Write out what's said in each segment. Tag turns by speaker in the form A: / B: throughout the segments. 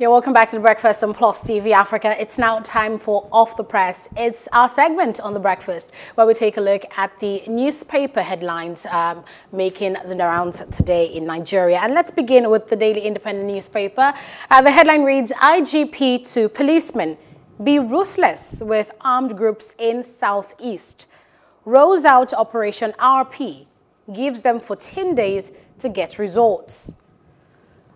A: You're welcome back to the Breakfast on Plus TV Africa. It's now time for Off the Press. It's our segment on the Breakfast where we take a look at the newspaper headlines um, making the rounds today in Nigeria. And let's begin with the Daily Independent newspaper. Uh, the headline reads, IGP to policemen, be ruthless with armed groups in Southeast. Rolls out Operation RP, gives them 14 days to get results.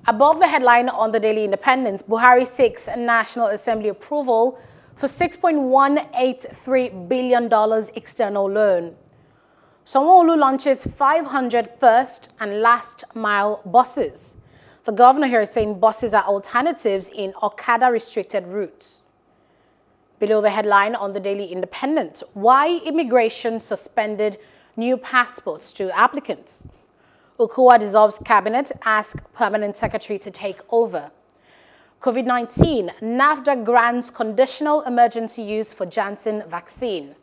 A: Above the headline on the Daily Independence, Buhari seeks National Assembly approval for $6.183 billion external loan. Sanwo-Olu launches 500 first and last mile buses. The governor here is saying buses are alternatives in Okada restricted routes. Below the headline on the Daily Independent, why immigration suspended new passports to applicants. Ukua dissolves cabinet, ask permanent secretary to take over. COVID-19, NAFDA grants conditional emergency use for Janssen vaccine.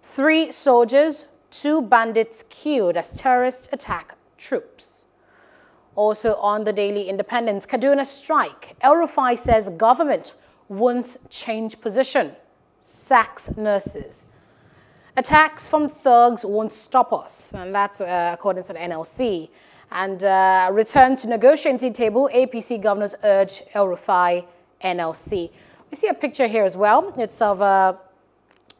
A: Three soldiers, two bandits killed as terrorists attack troops. Also on the Daily Independence, Kaduna strike. El Rufai says government won't change position. Sacks nurses. Attacks from thugs won't stop us, and that's uh, according to the NLC. And uh, return to negotiating table, APC governors urge El Rufai NLC. We see a picture here as well. It's of uh,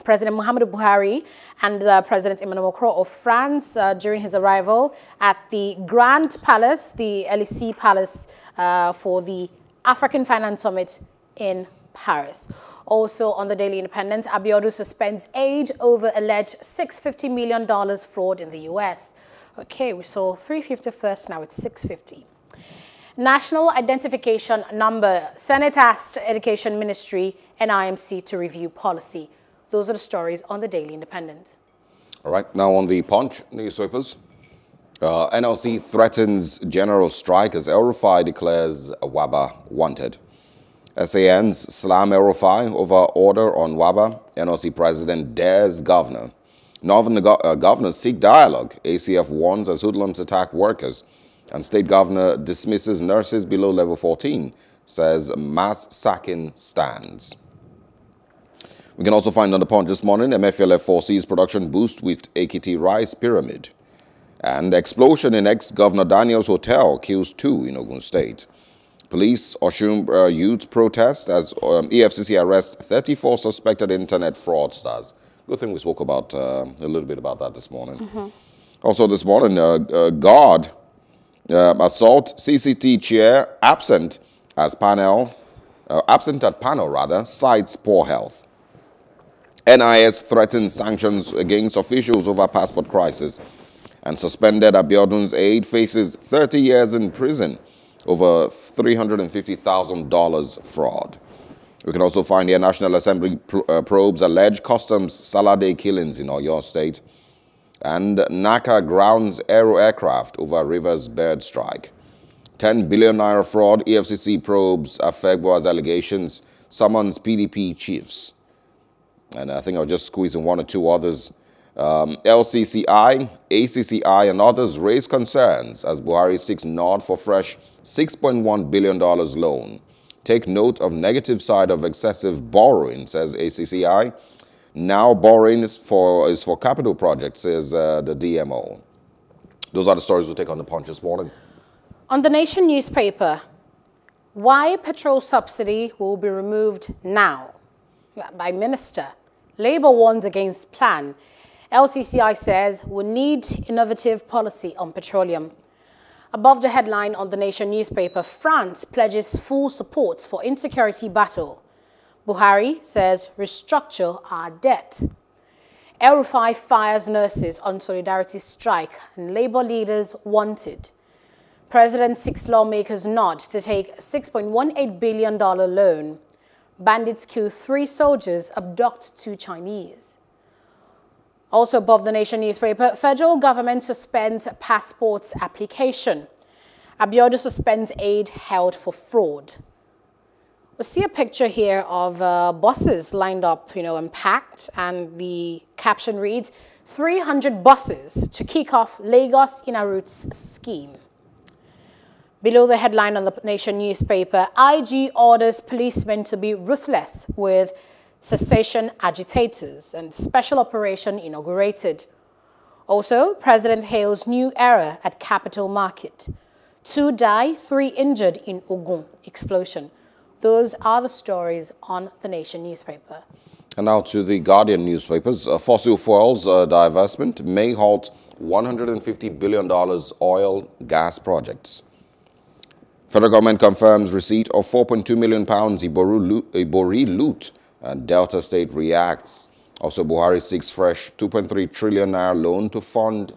A: President Muhammadu Buhari and uh, President Emmanuel Macron of France uh, during his arrival at the Grand Palace, the Elysee Palace, uh, for the African Finance Summit in Paris. Also on the Daily Independent, Abiodun suspends aide over alleged $650 million fraud in the U.S. Okay, we saw 350 first, now it's 650. National Identification Number. Senate asked Education Ministry and IMC to review policy. Those are the stories on the Daily Independent.
B: All right, now on the Punch newspapers. Uh, NLC threatens general strike as El Rufai declares Wabba wanted. SAN's slam El over order on Wabba. NLC president dares governor. Northern go uh, governors seek dialogue. ACF warns as hoodlums attack workers. And state governor dismisses nurses below level 14, says mass sacking stands. We can also find on the point this morning, MFLF foresees production boost with AKT rice pyramid. And explosion in ex-governor Daniel's hotel kills two in Ogun State. Police Oshun uh, youth protest as um, EFCC arrest 34 suspected internet fraudsters. Good thing we spoke about uh, a little bit about that this morning. Mm -hmm. Also this morning, uh, uh guard um, assault CCT chair absent as panel, uh, absent at panel rather, cites poor health. NIS threatens sanctions against officials over passport crisis and suspended Abiodun's aide faces 30 years in prison over $350,000 fraud. We can also find here National Assembly uh, probes alleged customs Salade killings in Oyo State. And NACA grounds aero aircraft over Rivers bird strike. 10 billion naira fraud, EFCC probes Afegbua's allegations, summons PDP chiefs. And I think I'll just squeeze in one or two others. Um, LCCI, ACCI, and others raise concerns as Buhari seeks nod for fresh $6.1 billion loan. Take note of negative side of excessive borrowing, says ACCI. Now borrowing is for, is for capital projects, says uh, the DMO. Those are the stories we'll take on the punch this morning.
A: On the Nation newspaper, why petrol subsidy will be removed now by minister. Labour warns against plan. LCCI says we need innovative policy on petroleum. Above the headline on the Nation newspaper, France pledges full support for insecurity battle. Buhari says restructure our debt. El fires nurses on solidarity strike and labor leaders wanted. President seeks lawmakers nod to take $6.18 billion loan. Bandits kill three soldiers, abduct two Chinese. Also above the Nation newspaper, federal government suspends passports application. Abiodun suspends aide held for fraud. We see a picture here of uh, buses lined up, you know, and packed, and the caption reads, 300 buses to kick off Lagos Inner Routes scheme. Below the headline on the Nation newspaper, IG orders policemen to be ruthless with cessation agitators and special operation inaugurated. Also, President hails new era at Capital Market. Two die, three injured in Ogun explosion. Those are the stories on the Nation newspaper.
B: And now to the Guardian newspapers. Uh, fossil fuels uh, divestment may halt $150 billion oil gas projects. Federal government confirms receipt of 4.2 million pounds Ibori loot and Delta State reacts. Also, Buhari seeks fresh 2.3 trillion naira loan to fund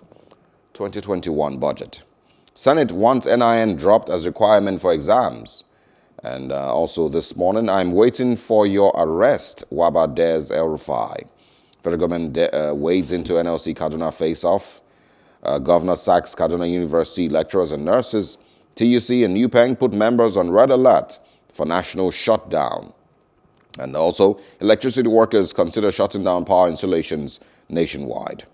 B: 2021 budget. Senate wants NIN dropped as requirement for exams. And uh, also this morning, I'm waiting for your arrest, Wabba Des El Rufai. Federal government uh, wades into NLC Kaduna face-off. Uh, Governor sacks Kaduna University lecturers and nurses. TUC and NUPENG put members on red alert for national shutdown. And also, electricity workers consider shutting down power installations nationwide.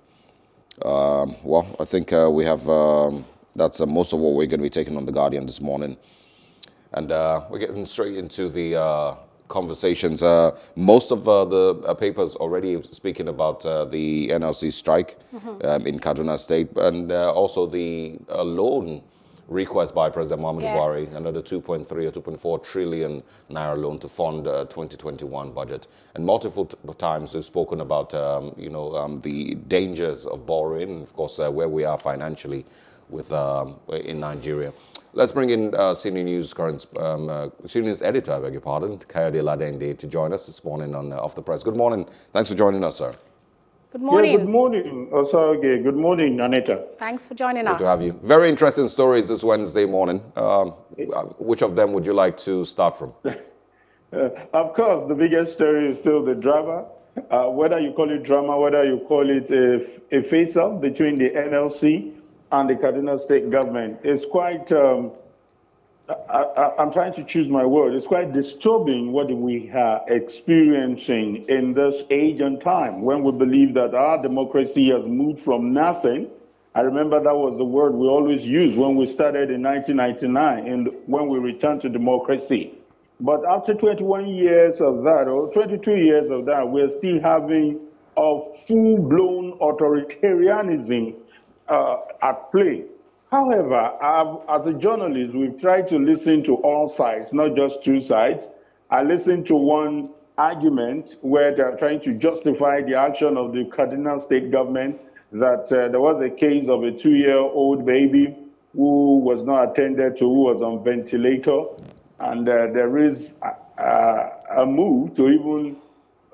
B: Um, well, I think uh, we have, um, that's uh, most of what we're going to be taking on The Guardian this morning. And uh, we're getting straight into the uh, conversations. Uh, most of uh, the uh, papers already speaking about the NLC strike mm -hmm. um, in Kaduna State and also the loan request by President Muhammadu yes. Buhari, another 2.3 or 2.4 trillion naira loan to fund uh, 2021 budget. And multiple times we've spoken about, um, you know, um, the dangers of borrowing, and of course, uh, where we are financially with um, in Nigeria. Let's bring in uh, senior news current um, uh, senior news editor, I beg your pardon, Kayode Ladiende, to join us this morning on uh, Off the Press. Good morning. Thanks for joining us, sir.
A: Good morning.
C: Yeah, good morning, Osage. Good morning, Aneta.
A: Thanks for joining
B: good
A: us.
B: Good to have you. Very interesting stories this Wednesday morning. Um, which of them would you like to start from?
C: uh, of course, the biggest story is still the drama. Uh, whether you call it drama, whether you call it a, a face-off between the NLC and the Kaduna State government, it's quite um, I, am trying to choose my word. It's quite disturbing what we are experiencing in this age and time when we believe that our democracy has moved from nothing. I remember that was the word we always used when we started in 1999 and when we returned to democracy. But after 21 years of that, or 22 years of that, we're still having a full-blown authoritarianism uh, at play. However, I've, as a journalist, we've tried to listen to all sides, not just two sides. I listened to one argument where they're trying to justify the action of the Kaduna state government that uh, there was a case of a two-year-old baby who was not attended to, who was on ventilator, and uh, there is a, a, move to even,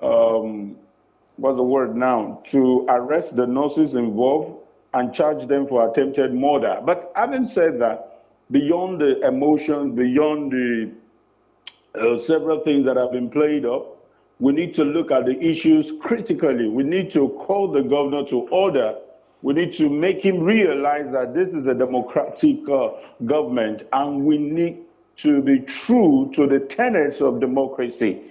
C: um, what's the word now, to arrest the nurses involved and charge them for attempted murder. But having said that, beyond the emotions, beyond the uh, several things that have been played up, we need to look at the issues critically. We need to call the governor to order. We need to make him realize that this is a democratic uh, government and we need to be true to the tenets of democracy.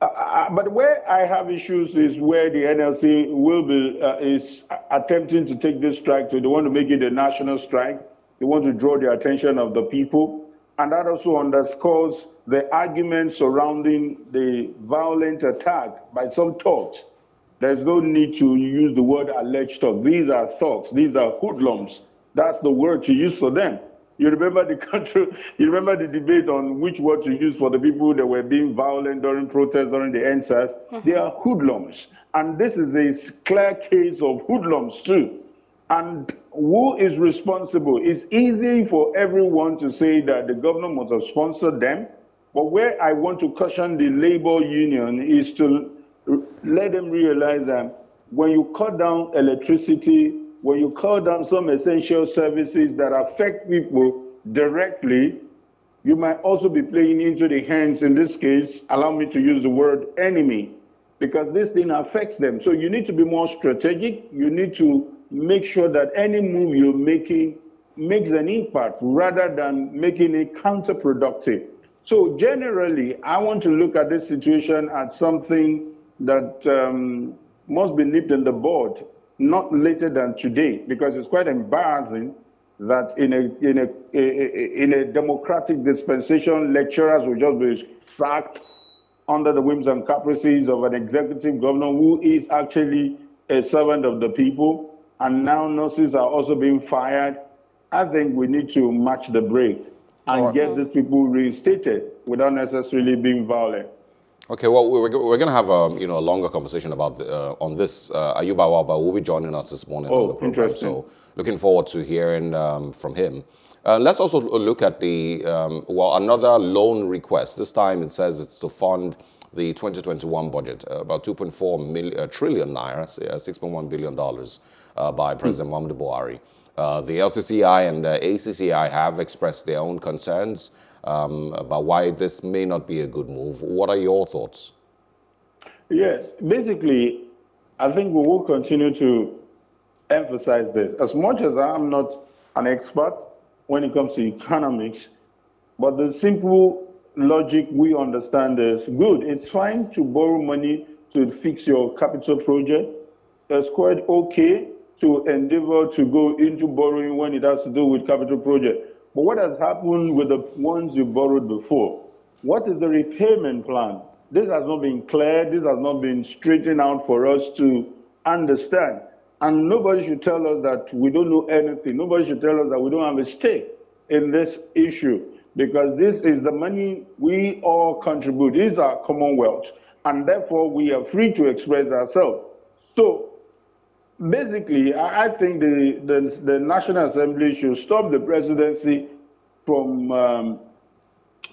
C: Uh, uh, but where I have issues is where the NLC will be uh, is attempting to take this strike to. They want to make it a national strike. They want to draw the attention of the people, and that also underscores the argument surrounding the violent attack by some thugs. There's no need to use the word alleged thugs. These are thugs. These are hoodlums. That's the word to use for them. You remember the country, you remember the debate on which word to use for the people that were being violent during protests during the EndSARS. Mm-hmm. They are hoodlums. And this is a clear case of hoodlums too. And who is responsible? It's easy for everyone to say that the government must have sponsored them. But where I want to caution the labor union is to let them realize that when you cut down electricity, when you call down some essential services that affect people directly, you might also be playing into the hands, in this case, allow me to use the word enemy, because this thing affects them. So you need to be more strategic. You need to make sure that any move you're making makes an impact rather than making it counterproductive. So generally, I want to look at this situation as something that um, must be nipped in the bud not later than today because it's quite embarrassing that in a, in a, in a democratic dispensation, lecturers will just be sacked under the whims and caprices of an executive governor who is actually a servant of the people. And now nurses are also being fired. I think we need to match the break and right. get these people reinstated without necessarily being violent.
B: Okay, well, we're, we're going to have a, um, you know, a longer conversation about the, uh, on this. Uh, Ayuba Wabba will be joining us this morning
C: oh,
B: on the
C: program,
B: so looking forward to hearing um, from him. Uh, let's also look at the, um, well, another loan request. This time it says it's to fund the 2021 budget, uh, about 2.4 uh, trillion naira, uh, $6.1 billion uh, by hmm. President Muhammadu Buhari. Uh, the LCCI and the ACCI have expressed their own concerns um, about why this may not be a good move. What are your thoughts?
C: Yes, basically, I think we will continue to emphasize this. As much as I'm not an expert when it comes to economics, but the simple logic we understand is good. It's fine to borrow money to fix your capital project. It's quite okay to endeavor to go into borrowing when it has to do with capital project. But what has happened with the ones you borrowed before? What is the repayment plan? This has not been clear. This has not been straightened out for us to understand. And nobody should tell us that we don't know anything. Nobody should tell us that we don't have a stake in this issue because this is the money we all contribute. This is our commonwealth. And therefore, we are free to express ourselves. So basically, I, think the, the, the, National Assembly should stop the presidency from, um,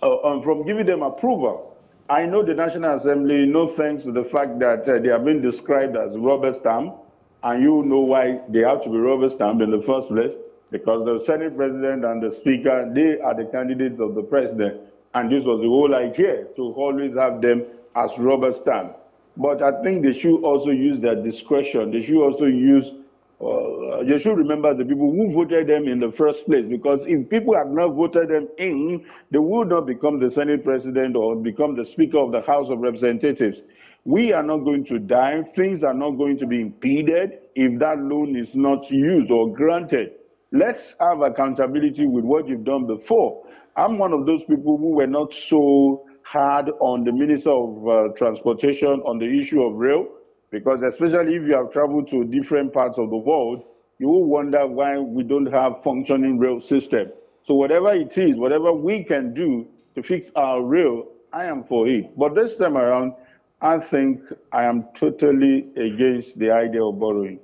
C: uh, um, from giving them approval. I know the National Assembly, no thanks to the fact that uh, they have been described as rubber stamp, and you know why they have to be rubber stamp in the first place, because the Senate President and the Speaker, they are the candidates of the President, and this was the whole idea, to always have them as rubber stamp. But I think they should also use their discretion. They should also use, uh, they should remember the people who voted them in the first place. Because if people had not voted them in, they would not become the Senate President or become the Speaker of the House of Representatives. We are not going to die. Things are not going to be impeded if that loan is not used or granted. Let's have accountability with what you've done before. I'm one of those people who were not so hard on the Minister of uh, Transportation on the issue of rail, because especially if you have traveled to different parts of the world, you will wonder why we don't have functioning rail system. So whatever it is, whatever we can do to fix our rail, I am for it. But this time around, I think I am totally against the idea of borrowing.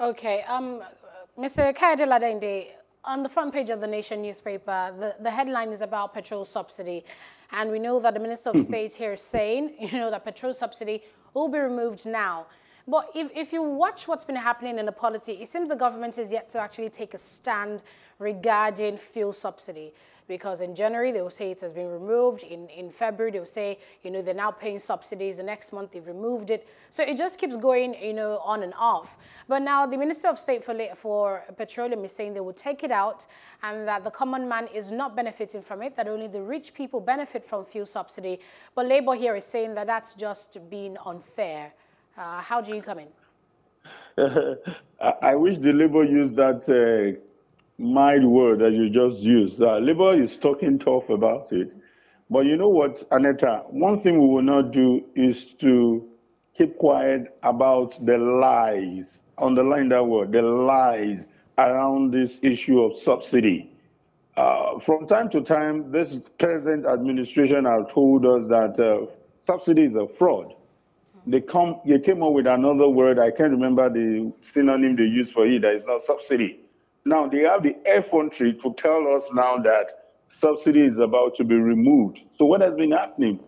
A: Okay, um, Mr. Kayode Ladiende, on the front page of the Nation newspaper, the, the headline is about petrol subsidy. And we know that the Minister of hmm. State here is saying, you know, that petrol subsidy will be removed now. But if, if you watch what's been happening in the policy, it seems the government is yet to actually take a stand regarding fuel subsidy because in January they will say it has been removed. In, in February they will say, you know, they're now paying subsidies. The next month they've removed it. So it just keeps going, you know, on and off. But now the Minister of State for, for Petroleum is saying they will take it out and that the common man is not benefiting from it, that only the rich people benefit from fuel subsidy. But Labour here is saying that that's just being unfair. Uh, how do you come in?
C: I wish the Labour used that uh, mild word that you just used. Uh, Labour is talking tough about it. But you know what, Aneta? One thing we will not do is to keep quiet about the lies, underline that word, the lies around this issue of subsidy. Uh, from time to time, this present administration have told us that uh, subsidy is a fraud. They come, they came up with another word. I can't remember the synonym they used for it. That is not subsidy. Now they have the effrontery to tell us now that subsidy is about to be removed. So what has been happening?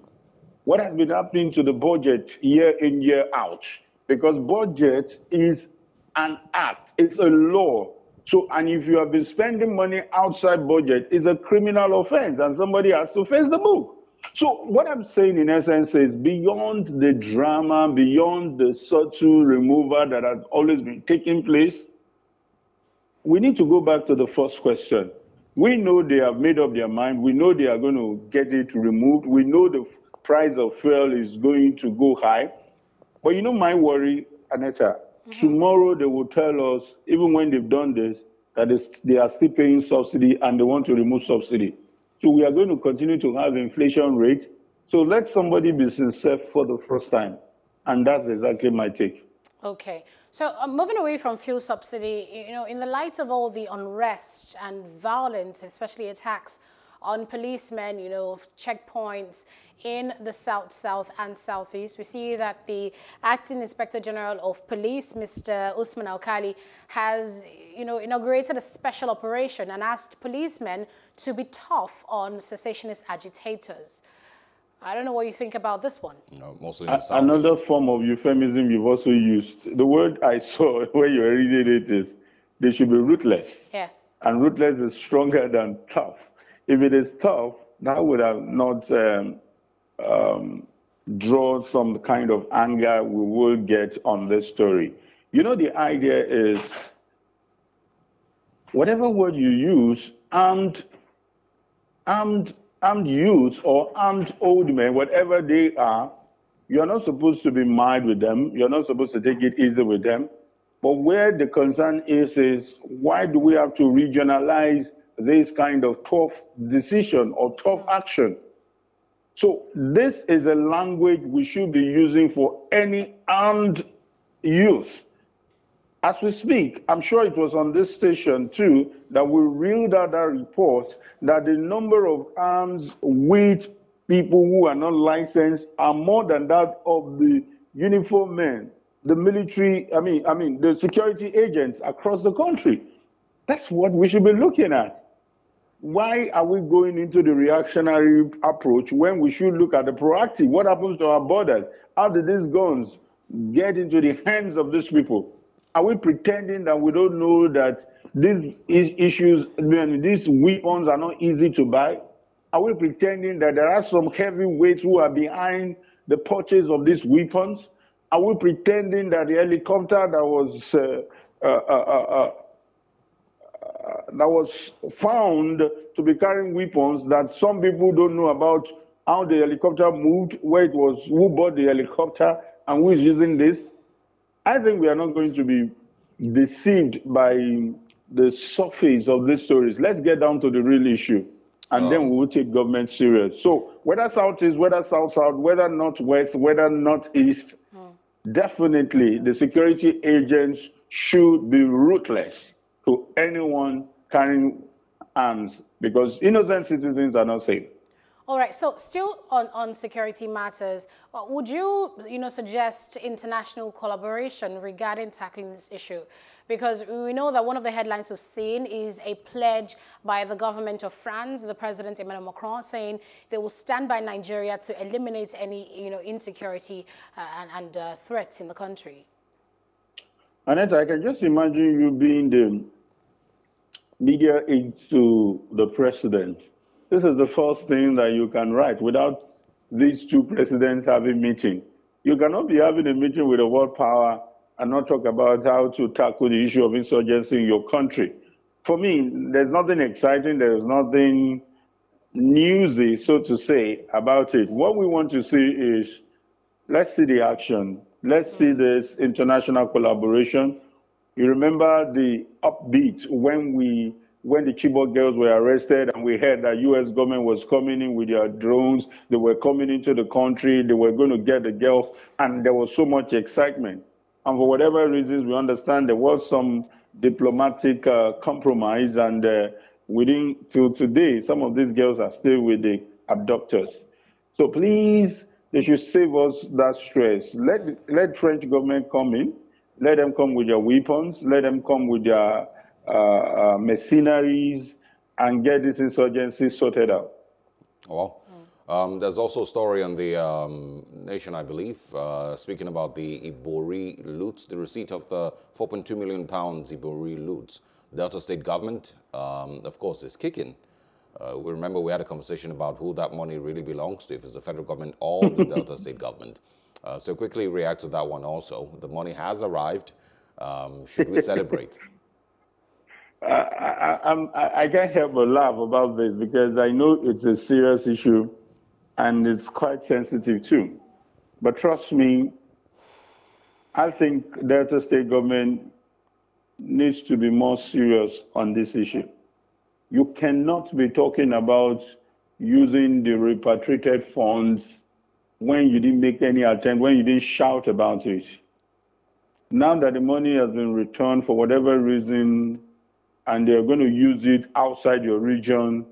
C: What has been happening to the budget year in, year out? Because budget is an act, it's a law. So, and if you have been spending money outside budget, it's a criminal offense and somebody has to face the book. So what I'm saying in essence is beyond the drama, beyond the subtle removal that has always been taking place, we need to go back to the first question. We know they have made up their mind. We know they are going to get it removed. We know the price of fuel is going to go high. But you know my worry, Aneta, mm -hmm. tomorrow they will tell us, even when they've done this, that they are still paying subsidy and they want to remove subsidy. So we are going to continue to have inflation rate. So let somebody be sincere for the first time. And that's exactly my take.
A: Okay. So uh, moving away from fuel subsidy, you know, in the light of all the unrest and violence, especially attacks on policemen, you know, checkpoints in the South, South and Southeast. We see that the Acting Inspector General of Police, Mr. Usman Alkali, has, you know, inaugurated a special operation and asked policemen to be tough on secessionist agitators. I don't know what you think about this one.
B: No, mostly
C: Another form of euphemism you've also used. The word I saw where you're reading it is they should be ruthless.
A: Yes.
C: And ruthless is stronger than tough. If it is tough, that would have not um, um, draw some kind of anger we will get on this story. You know, the idea is whatever word you use, armed, armed, armed youth or armed old men, whatever they are, you're not supposed to be mild with them. You're not supposed to take it easy with them. But where the concern is, is why do we have to regionalize this kind of tough decision or tough action? So this is a language we should be using for any armed youth. As we speak, I'm sure it was on this station too that we read out that report that the number of arms with people who are not licensed are more than that of the uniformed men, the military, I mean, I mean, the security agents across the country. That's what we should be looking at why are we going into the reactionary approach when we should look at the proactive? What happens to our borders? How did these guns get into the hands of these people? Are we pretending that we don't know that these issues, these weapons are not easy to buy? Are we pretending that there are some heavyweights who are behind the purchase of these weapons? Are we pretending that the helicopter that was uh, uh, uh, uh that was found to be carrying weapons that some people don't know about how the helicopter moved, where it was, who bought the helicopter, and who is using this. I think we are not going to be deceived by the surface of these stories. Let's get down to the real issue, and then we will take government serious. So whether southeast, whether south south, whether north west, whether northeast, mm. definitely the security agents should be ruthless to anyone carrying arms because innocent citizens are not safe.
A: All right, so still on, on security matters, uh, would you, you know, suggest international collaboration regarding tackling this issue? Because we know that one of the headlines we've seen is a pledge by the government of France, the President Emmanuel Macron, saying they will stand by Nigeria to eliminate any, you know, insecurity uh, and, and uh, threats in the country.
C: Aneta, I can just imagine you being the media aide to the president. This is the first thing that you can write without these two presidents having meeting. You cannot be having a meeting with a world power and not talk about how to tackle the issue of insurgency in your country. For me, there's nothing exciting, there's nothing newsy, so to say, about it. What we want to see is let's see the action. Let's see mm. this international collaboration. You remember the upbeat when we when the Chibok girls were arrested and we heard that U.S. government was coming in with their drones, they were coming into the country, they were going to get the girls, and there was so much excitement. And for whatever reasons, we understand there was some diplomatic uh, compromise, and uh, within till today, some of these girls are still with the abductors. So please, they should save us that stress. Let let French government come in let them come with their weapons. Let them come with their uh, uh, mercenaries and get this insurgency sorted out.
B: Well, um, there's also a story on the um, Nation, I believe, uh, speaking about the Ibori loots, the receipt of the 4.2 million pounds Ibori loots. Delta State government, um, of course, is kicking. Uh, we remember we had a conversation about who that money really belongs to, if it's the federal government or the Delta State government. Uh, so quickly react to that one also. The money has arrived. Um, should we celebrate?
C: I, I, I, can't help but laugh about this because I know it's a serious issue and it's quite sensitive too. But trust me, I think Delta State government needs to be more serious on this issue. You cannot be talking about using the repatriated funds when you didn't make any attempt, when you didn't shout about it. Now that the money has been returned for whatever reason, and they're going to use it outside your region,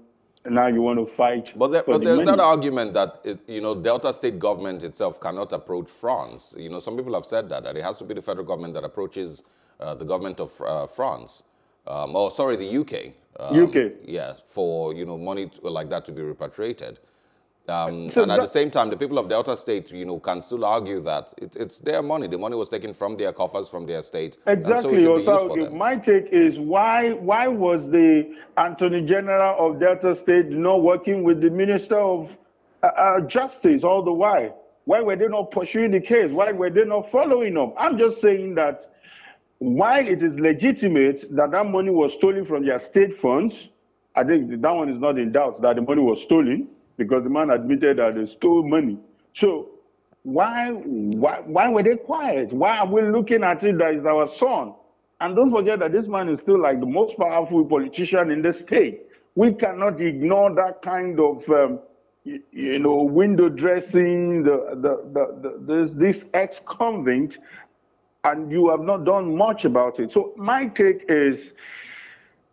C: and now you want to fight.
B: But, there, but
C: the
B: there's
C: money.
B: that argument that it, you know Delta State government itself cannot approach France. You know, some people have said that that it has to be the federal government that approaches uh, the government of uh, France. Um, or sorry, the UK. Um,
C: UK.
B: Yeah, for you know money to, like that to be repatriated. Um,
C: So
B: and at the same time, the people of Delta State, you know, can still argue that it, it's their money. The money was taken from their coffers, from their state, and so it should be used
C: Also, my take is why why was the Attorney General of Delta State not working with the Minister of uh, uh, Justice all the while? Why were they not pursuing the case? Why were they not following up? I'm just saying that while it is legitimate that that money was stolen from their state funds, I think that one is not in doubt that the money was stolen because the man admitted that they stole money. So why, why, why were they quiet? Why are we looking at it that is our son? And don't forget that this man is still like the most powerful politician in the state. We cannot ignore that kind of, um, you, you know, window dressing, the, the, the, the, this, this ex-convict, and you have not done much about it. So my take is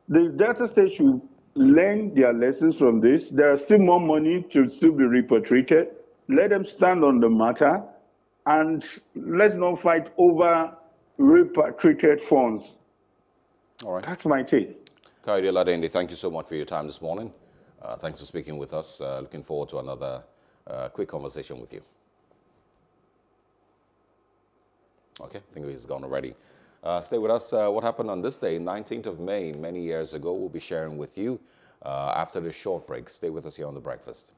C: the Delta State should learn their lessons from this. There is still more money to still be repatriated. Let them stand on the matter, and let's not fight over repatriated funds.
B: All right.
C: That's my take.
B: Kayode Ladiende, thank you so much for your time this morning. Uh, thanks for speaking with us. Uh, looking forward to another uh, quick conversation with you. Okay, I think he's gone already. Uh, stay with us. Uh, what happened on this day, 19th of May, many years ago, we'll be sharing with you uh, after this short break. Stay with us here on The Breakfast.